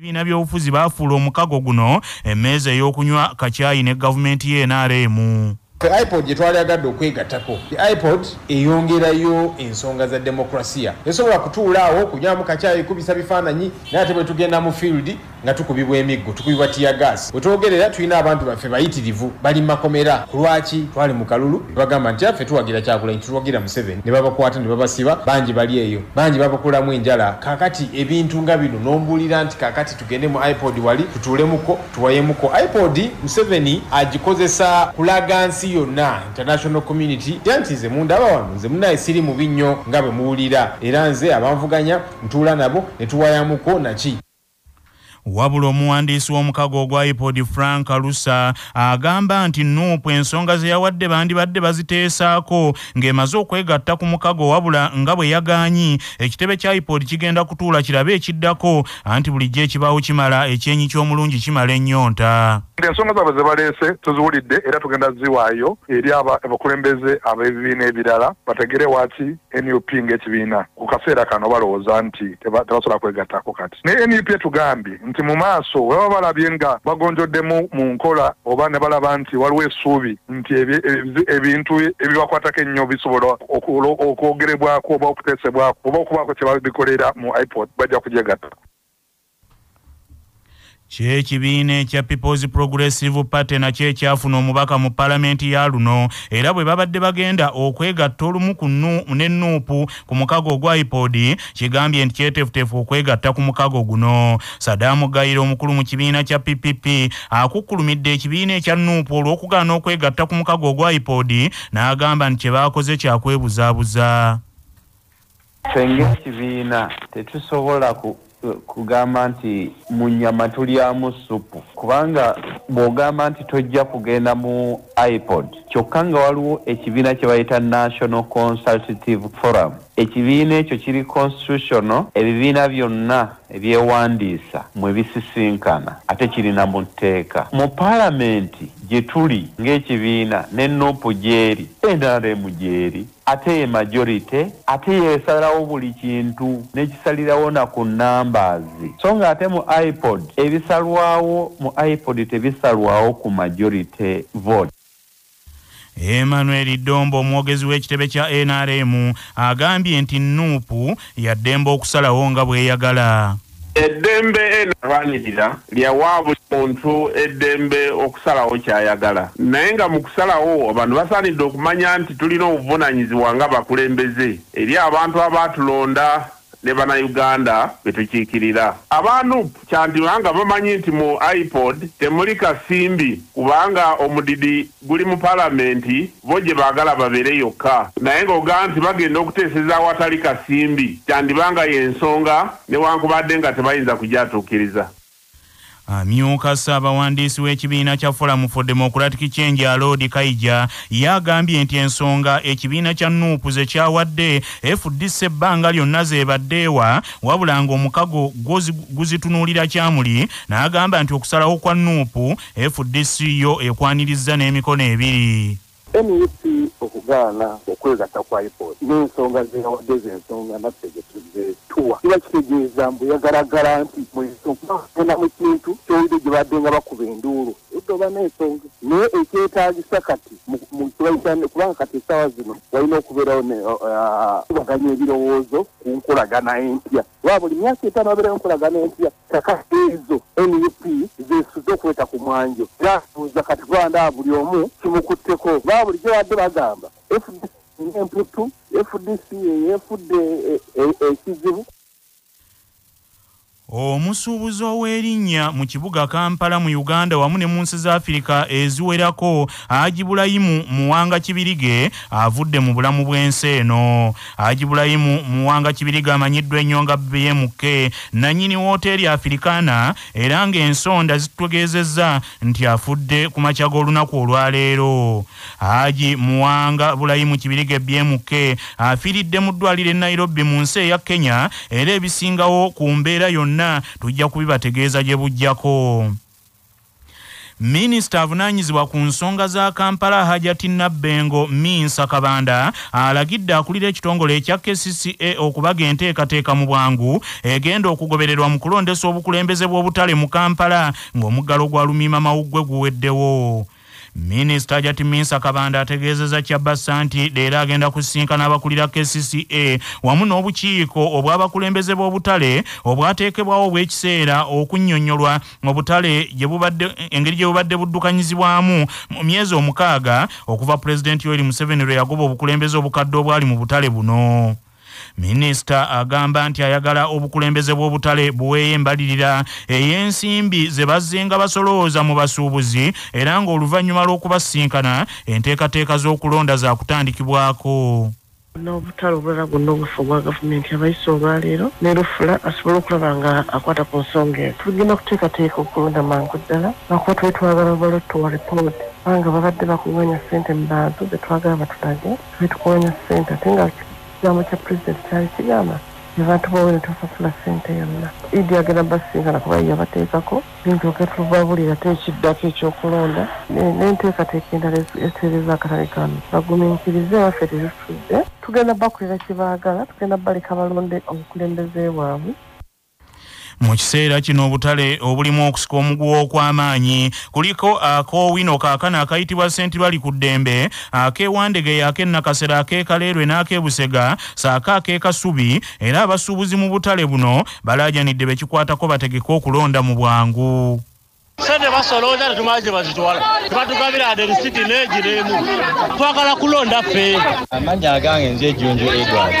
ebibiina by'obufuzi baafuula omukago guno emmeeza ey'okunywa kacyayi ne gavumenti y'enrm ipod gyetwali agadde okwegattako ipod eyongerayo ensonga za demokrasiya esobola kutuulaawo kunywamu kacyayi kubisa bifaananyi naye ate bwe tugenda mu field nga tukubibwa emiggo tukubibwa tiyagasi bwe twogerera tulina abantu baffe bayitirivu bali mumakomera ku lwaki? Twali mu kalulu nebagamba nti affe tuwagira kyakulanyi tuwagira museveni. Ne babakwata ne babasiba bangi bali eyo. Bangi babakulamu enjala. Kakati ebintu nga bino nombuulira nti kakati tugende mu ipod wali tutuulemuko tuwayemuko. ipod museveni agikozesa kulaga nsi yonna international community. Tya nti nze mundaba wano nze munaye siri mubi nnyo nga bwe muwulira. Era nze abanvuganya ntuula nabo ne tuwayamuko naki wabula omuwandiisi w'omukago ogwa ipod frank alusa agamba nti nuupu ensonga ze yawadde bandibadde baziteesaako ng'emaze okwegatta ku mukago wabula nga bwe yagaanyi ekitebe kya ipod kigenda kutuula kirabe ekiddako anti bulijjo ekibaawo kimala ekyenyi ky'omulungi kimala ennyonta. Ensonga zaabwe ze baleese tuziwulidde era tugenda ziwaayo eri abakulembeze ab'ebibiina ebirala bategere waaki nup ng'ekibiina. Ku kaseera kano balowooza nti tebasobola kwegattako kati. Naye nup etugambye nti mu maaso we baba balabye nga bagonjoddemu mu nkola oba ne balaba nti waliwo essuubi nti ebintu ebibakwatako ennyo bisobola okwogerebwako oba okuteesebwako oba okubaako kye babikolera mu ipod bajja kugyegatta kyekibiina ekya peoples progressive party nakyo ekyafuna omubaka mu palamenti ya luno era bwe babadde bagenda okwegatta olumu ne nuupu ku mukago ogwa ipod kigambye nti kyetefutefu okwegatta ku mukago guno. Sadaamu gayiro omukulu mu kibiina kya ppp akukkulumidde ekibiina ekya nuupu olw'okugaana okwegatta ku mukago ogwa ipod n'agamba nti kye baakoze kyakwebuzaabuza fenga ekibiina tetusobola kugamba nti mu nyama tulyamu supu kubanga bw'ogamba nti tojja kugenda mu ipod kyokka nga waliwo ekibiina kye bayita national consultative forum. Ekibiina ekyo kiri constitutional ebibiina byonna ebyewandiisa mwe bisisinkana ate kirina mu tteeka mu paalamenti gye tuli ng'ekibiina ne nupu gyeri nrm gyeri ate ye majority ate yesalawo buli kintu n'ekisalirawo na ku nambaazi. So nga ate mu ipod ebisalwawo mu ipod tebisalwawo ku majority vote emmanuel dombo omwogezi w'ekitebe kya nrm agambye nti nuupu yaddembe okusalawo nga bweyagala. Eddembe enalwanirira lyawa buli muntu eddembe okusalawo kyayagala. Naye nga mu kusalawo abantu basaanidde okumanya nti tulina obuvunanyizibwa nga bakulembeze. Eri abantu abaatulonda ne bannayuganda be tukiikirira. Abantu kyandibanga bamanyi nti mu ipod temuli kasimbi kubanga omudidi guli mu palamenti bo gye baagala babeere yokka. Naye ng'ogamba nti bagenda okuteeseza awatali kasimbi kyandibanga y'ensonga newankubadde nga tebayinza kugyatuukiriza amyuka ssaabawandiisi w'ekibiina kya forum for democratic change aloodi kaija yagambye nti ensonga ekibiina kya nuupu ze kyawadde fdc ebbanga lyonna zebaddeewa wabula nga omukago guzitunuulira kyamuli n'agamba nti okusalawo kwa nuupu fdc yo ekwaniriza n'emikono ebiri. Nup okugaana okwegatta kwa ipod n'ensonga zeyawadde zensonga naffe getuzetuwa kiba kitegeeza mbu yagalagala nti mwensonga mu kintu kyowulire gye badde nga bakuba enduulu edda oba n'ensonga naye ekyetaagisa kati kubanga kati essaawa zino walina okubeerawo kubaganya ebirowoozo ku nkolagana empya. Lwa buli myaka etaano wabeerayo enkolagana empya kakati ezo nup zesuze okweta ku mwanjo. Era tuuza kati gwanda buli omu kimukutteko. Lwa bulijjo badde bagamba fdc emputu fdc eyefudde ekizibu omusuubuzi ow'erinnya mu kibuga kampala mu uganda wamu ne mu nsi za afirika eziwerako aji bulayimu muwanga kibirige avudde mu bulamu bw'ensi eno. Aji bulayimu muwanga kibirige amanyiddwa ennyo nga bmk nannyini wooteeri afirikaana era ng'ensonda zitutegeezezza nti afudde ku makya g'olunaku olwaleero. Aji muwanga bulayimu kibirige bmk afiiridde mu ddwaliro e nairobi mu nsi eya kenya era ebisingawo ku mbeera yonna tujja kubibategeeza gye bujjako minisita avunaanyizibwa ku nsonga za kampala hajati nabbengo minsa kabanda alagidde akulira ekitongole ekya kcca okubaga enteekateeka mu bwangu egenda okugobererwa mu kulondesa obukulembeze bw'obutale mu kampala ng'omuggalo gwa lumiima mawuggwe guweddewo minisita ajati minsa kabanda ategeezezza kyabassa nti leero agenda kusisinkana abakulira kcca wamu n'obukiiko obw'abakulembeze b'obutale obwateekebwawo obw'ekiseera okunnyonnyolwa obutale engeri gye bubadde buddukanyizibwamu mu myezi omukaaga okuva pulezidenti yoweri museveni lwe yagoba obukulembeze obukadde obwali mu butale buno minisita agamba nti ayagala obukulembeze bw'obutale buweeyo embalirira ey'ensimbi ze bazze nga basolooza mu basuubuzi era ng'oluvannyuma lw'okubasinkana enteekateeka z'okulonda zaakutandikibwako n'obutale obulala bwonna obufa obwa gavumenti abayise olwaleero ne lufula asobole okulaba nga akwata ku nsonga eyo. Tugenda kuteekateeka okulonda mangu ddala lwakuba tuli twagala balottowa ripooti kubanga babadde bakuŋŋanya ssente mu bantu betwagala batulage tuli tukuŋŋanya ssente ate nga ekigambo kya pulezidenti kyali kigamba abantu bawe ne tubasasula ssente yonna idi agenda basinkana kuba yabateekako binjoke tubabulira te ekiddako ekyokulonda n'enteekateeka endala eteereza akatale kano bagumiikirize baffe tezitudde tugenda bakolera kyebaagala tugenda baleka balonde obukulembeze bwabwe mu kiseera kino obutale obulimu okusika omuguwa okw'amaanyi. Kuliko akoowino kaakano akayitibwa sentirwali ku ddembe ak'ewandegeya ak'ennakasera ak'ekaleerwe n'ak'ebusega saako ak'ekasubi era abasuubuzi mu butale buno balaajanidde bekikwatako bategeke okulonda mu bwangu sente basolooza tetumala gye bazitwala. Tebatugabira ade risiti neegiremu twagala kulonda ffe. Amannya agange nze ejjunju edward.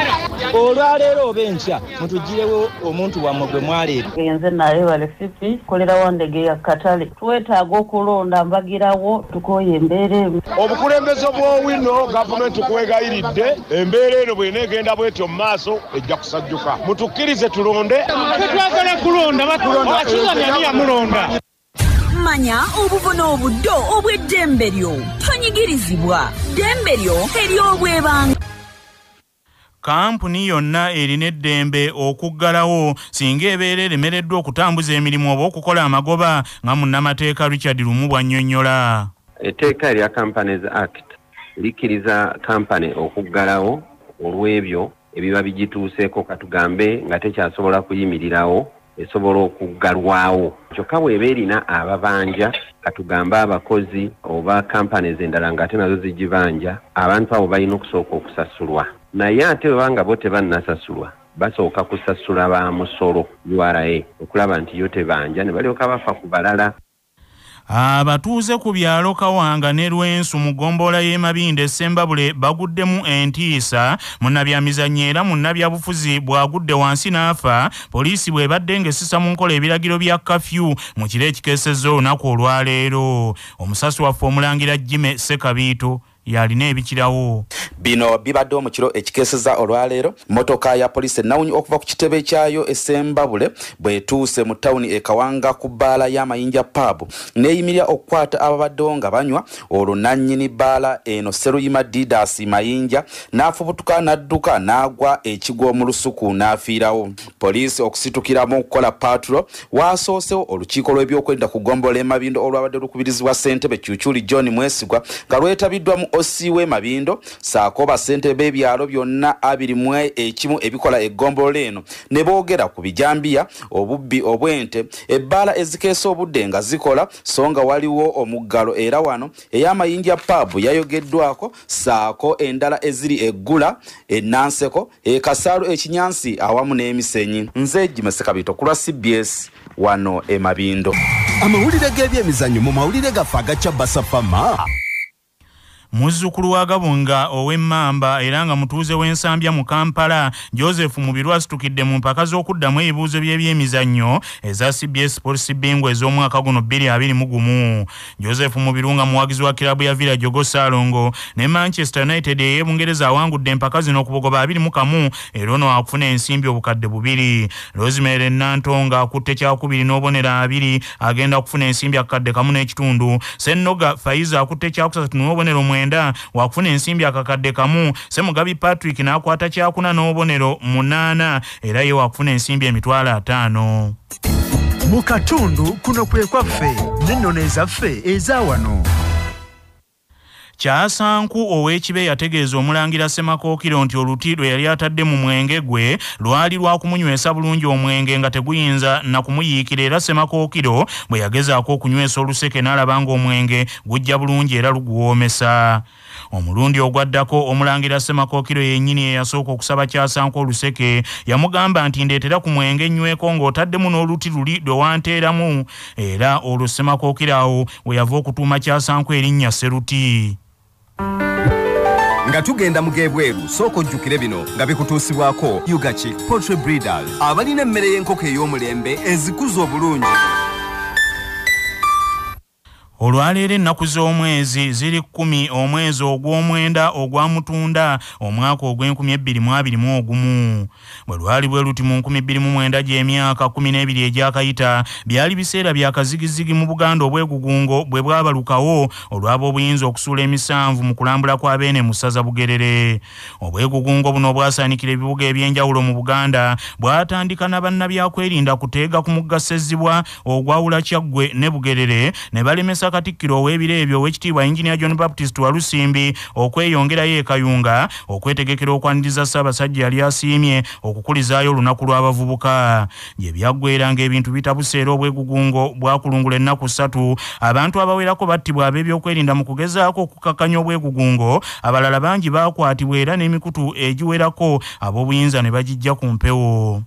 Olwaleero oba enkya mutugirewo omuntu wammwe gwe mwaleero nze naleeba resipi kolera wandege ya katale. Twetaaga okulonda mbagirawo tukoye embeera emu. Obukulembeze bw'owino gavumenti kwegayiridde embeera eno bw'eneegenda bwetyo mu maaso ejja kusajjuka. Mutukkirize tulonde. Tetwagala kulonda batulonda. Akizanyani yamulonda manya obuvuna obuddo obw'eddembe lyo. Tonyigirizibwa ddembe lyo ery'obwebanga. Kampuni yonna erina eddembe okuggalawo singa ebeera eremereddwa okutambuza emirimu oba okukola amagoba nga munnamateeka richard lumu bwannyonnyola. Etteeka erya companies act likkiriza kampani okuggalawo olw'ebyo ebiba bigituuseeko. Katugambe nga tekyasobola kuyimirirawo esobola okuggalwawo. Kyokka bw'eba erina ababanja katugambe abakozi oba companies endala ng'ate nazo zigibanja abantu abo balina okusooka okusasulwa. Naye ate webanga bo tebannasasulwa basooka kusasula ba musolo ura okulaba nti yo tebanja ne balyoka bafa ku balala abatuuze ku byalo kawanga ne lwensu mu ggomboola y'e mabinda essembabule baguddemu entiisa. Munnabyamizannyo era munnabyabufuzi bw'agudde wansi n'afa. Poliisi bw'ebadde ng'essisa mu nkola ebiragiro bya kafyu mu kiro ekikeesezza olunaku olwaleero. Omusasi waffe omulangira jime sekabiito yalina ebikirawo. Bino bibaddewo mu kiro ekikeeseza olwaleero motoka ya poliisi enawunyi okuva ku kitebe kyayo esembabule bwetuuse mu tawuni ekawanga ku bbaala y'amayinja paabu neeyimirira okukwata ababaddewo nga banywa olwo nannyini bbaala eno seruyima didas mayinja n'afubutuka n'adduka n'agwa ekigwo mu lusuku n'afiirawo. Poliisi okusitukiramu okukola paatulo waasoosewo olukiiko lw'ebyokwerinda ku ggombolola emabindo olwabadde lukubirizibwa ssentebe kyukyuli john mwesigwa nga lwetabiddwamu osiiwe mabindo saako basente b'ebyalo byonna abiri mu ekimu ebikola eggombolola eno. Ne boogera ku bijambiya obubbi obw'ente ebbaala ezikeesa obudde nga zikola so nga waliwo omuggalo era wano ey'amayinja paabu yayogeddwako saako endala eziri eggula enanseko ekasaalu ekinyansi awamu n'emisenyi. Nze gimesekabito ku lwa cbs wano emabindo amawulire g'ebyemizannyo mu mawulire gaffe agacya basafama muzzukulu wa gabunga ow'emmamba era nga mutuuze w'ensambya mu kampala joseph mubiru asitukidde mu mpaka z'okuddamu ebibuuzo by'ebyemizannyo eza cbs sports bingwa ez'omwaka guno 2021 joseph mubiru nga muwagizi wa kirabu ya villa jogo salongo ne manchester united ey'ebungereza awangudde empaka zino ku bugoba 21 era ono akufuna ensimbi obukadde bubiri. Rosemary nantonga akutte kyakubiri n'obonero abiri agenda kufuna ensimbi akakadde kamu n'ekitundu. Sennoga faiza akutte kyakusatu n'obonero mwenda wakufuna ensimbi akakadde kamu. Semugabi patrick n'akwata kyakuna n'obonero munaana era ye wakufuna ensimbi emitwalo ataano. Mu katundu kuno kwe kwaffe n'ennono ezaffe eza wano kyasanku ow'ekibe yategeeza omulangira semakookiro nti oluti lwe yali atadde mu mwenge gwe lwali lwakumunywesa bulungi omwenge nga teguyinza na kumuyiikira era semakookiro bwe yagezaako okunywesa oluseke n'alaba ng'omwenge gujja bulungi era luguwoomesa. Omulundi ogwaddako omulangira semakookiro yennyini eyasooka okusaba kyasanku oluseke yamugamba nti ndeetera ku mwenge ennyweko ng'otaddemu n'oluti luli lwe wanteeramu. Era olwo semakookiro awo we yava okutuuma kyasanku erinnya seruti nga tugenda mu gebweru sooka ojjukire bino nga bikutuusibwako ugachik poultry breeders. Abalina emmere y'enkoko ey'omulembe ezikuza obulungi olwaleero ennaku z'omwezi ziri kkumi omwezi ogw'omwenda ogwa mutunda omwaka ogw'enkumi ebbiri mu abiri mu ogumu. Bwe lwali bwe luti mu nkumi bbiri mu mwenda gy'emyaka kumi n'ebiri egyakayita byali biseera bya kazigizigi mu buganda obwegugungo bwe bwabalukawo olwaba obuyinza okusuula emisanvu mu kulambula kw'abeene mu ssaza bugerere. Obwegugungo buno obwasaanikira ebibuga eby'enjawulo mu buganda bwatandika na bannabyakwerinda kuteega ku muggasezibwa ogwawula kyaggwe ne bugerere ne balemesa katikkiro ow'ebiro ebyo owekitiibwa injinia john baptist walusimbi okweyongerayo ekayunga okwetegekera okwaniriza ssaabasajja yali asiimye okukulizaayo olunaku lw'abavubuka. Gye byaggwera ng'ebintu bitabuse era obwegugungo bwakulungula ennaku ssatu abantu abawerako battibwa ab'ebyokwerinda mu kugezaako okukakkanya obwegugungo abalala bangi baakwatibwa era n'emikutu egiwerako ab'obuyinza ne bagijja ku mpewo.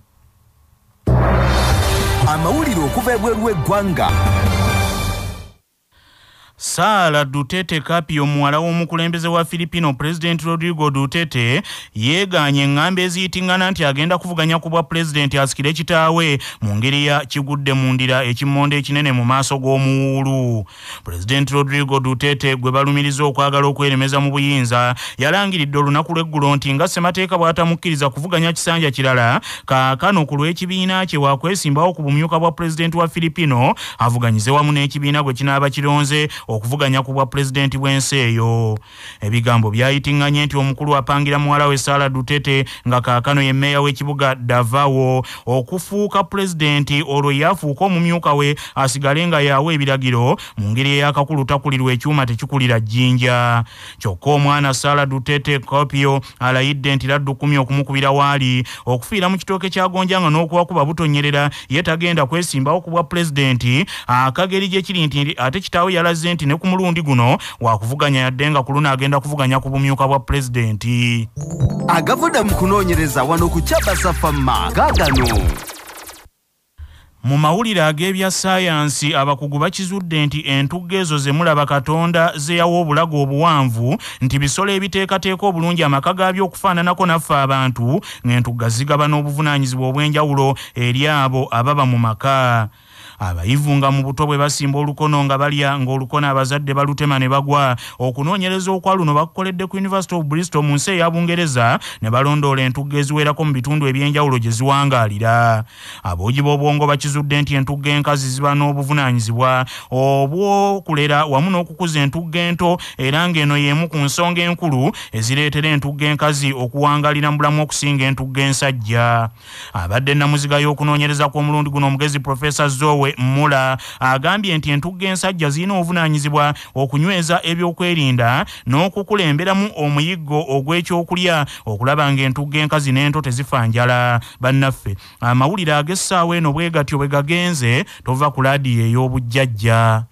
Amawulire okuva ebweru w'eggwanga saara dutete kapio muwala w'omukulembeze wa filipino pulezidenti rodrigo dutete yeeganye eŋŋambo eziyitingana nti agenda kuvuganya ku bwa pulezidenti asikire kitaawe mu ngeri ya kigudde mu ndira ekimmonde ekinene mu maaso g'omuwuulu pulezidenti rodrigo dutete gwe balumiriza okwagala okweremeza mu buyinza yalangiridde olunaku lw'eggulo nti nga ssemateeka bw'atamukkiriza kuvuganya kisanja kirala kaakano ku lw'ekibiina kye wakwesimbawo ku bumyuka bwa pulezidenti wa filipino avuganyize wamu n'ekibiina gwe kinaaba kironze okuvuganya ku bwa pulezidenti bw'ensi eyo. Ebigambo byayitiŋŋanye nti omukulu apangira muwala we saara dutete nga kaakano ye mmeeya w'ekibuga davawo okufuuka pulezidenti olwo yaafuuka omumyuka we asigale nga yaawa ebiragiro mu ngeri ey'akakulu takulirwa ekyuma tekikulira jjinja. Kyokka omwana saara dutete kopio alayidde nti laddukumi okumukubira waali. Okufiira mu kitooke kyagonjanga n'okubakuba butonyerera ye tagenda kwesimbawo ku bwa pulezidenti akageri gye kiri nti ate kitaawe yalaze nti ne ku mulundi guno wakuvuganya yadde nga ku luno agenda kuvuganya ku bumyuka bwa pulezidenti agavudde mu kunoonyereza wano ku kyabasafamma gaagano mu mawulire ag'ebya saayansi abakugu bakizudde nti entugga ezo ze mulaba katonda zeyawa obulago obuwanvu nti bisolo ebiteekateeka obulungi amaka gaabyo okufaananako naffe abantu ng'entugga zigaba n'obuvunaanyizibwa obw'enjawulo eri abo ababa mu maka abayivu nga mu buto bwe basimba olukono nga balya ng'olukono abazadde balutema ne bagwa. Okunoonyereza okwa luno bakukoledde ku university of bristol mu nsi eya bungereza ne balondoola entugga eziwerako mu bitundu eby'enjawulo gye ziwangaalira aboogi b'obwongo bakizudde nti entugga enkazi ziba n'obuvunaanyizibwa. Obw'okulera wamu n'okukuza entugga ento era ng'eno y'emu ku nsonga enkulu ezireetera entugga enkazi okuwangaalira mu bulamu okusinga entugga ensajja. Abadde namuziga y'okunoonyereza kw'omulundi guno omugezi profesa zowe mula agambye nti entugga ensajja zirina obuvunaanyizibwa okunyweza ebyokwerinda n'okukulemberamu omuyiggo ogw'ekyokulya okulaba ng'entugga enkazi n'ento tezifa njala bannaffe amawulire ag'essaawa eno bwe gatyo bwe gagenze tova ku laadiyo ey'obujjajja